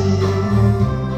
you.